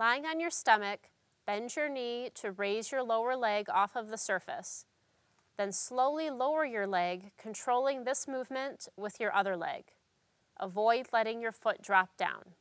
Lying on your stomach, bend your knee to raise your lower leg off of the surface. Then slowly lower your leg, controlling this movement with your other leg. Avoid letting your foot drop down.